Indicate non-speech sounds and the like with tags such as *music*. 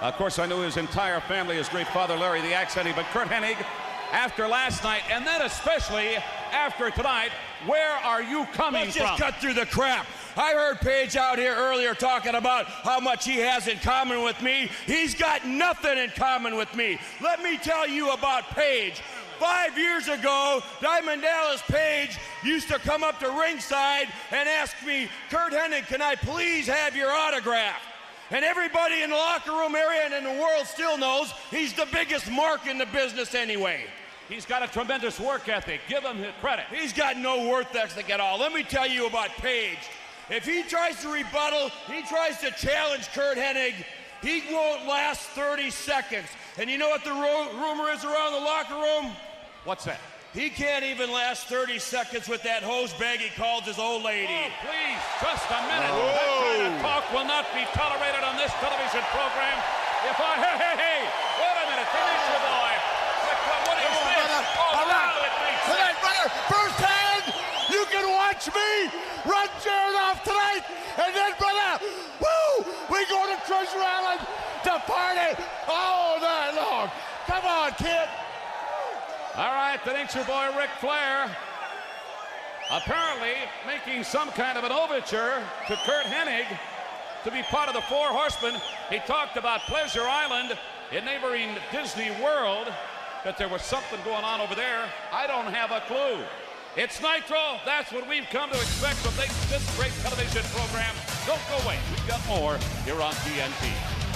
Of course, I knew his entire family, his great father Larry the Axe Hennig, but Curt Hennig, after last night, and then especially after tonight, where are you coming Let's from? just cut through the crap. I heard Page out here earlier talking about how much he has in common with me. He's got nothing in common with me. Let me tell you about Page. Five years ago, Diamond Dallas Page used to come up to ringside and ask me, Curt Hennig, can I please have your autograph? And everybody in the locker room area and in the world still knows he's the biggest mark in the business anyway. He's got a tremendous work ethic. Give him his credit. He's got no worth ethic at all. Let me tell you about Page. If he tries to rebuttal, he tries to challenge Curt Hennig, he won't last 30 seconds. And you know what the ro- rumor is around the locker room? What's that? He can't even last 30 seconds with that hose bag he calls his old lady. Oh, please, just a minute. That kind of talk will not be tolerated on this television program. If I, *laughs* hey, hey, hey, wait a minute, finish your boy. What, what, what is this? brother. Oh, All now right. Tonight, brother, first hand, you can watch me run Jared off tonight, and then, brother, woo, we go to Treasure Island to party all night long. Come on, kid. All right, ain't your boy Ric Flair. Apparently making some kind of an overture to Curt Hennig to be part of the Four Horsemen. He talked about Pleasure Island in neighboring Disney World, that there was something going on over there. I don't have a clue. It's Nitro. That's what we've come to expect from this this great television program. Don't go away. We've got more here on TNT.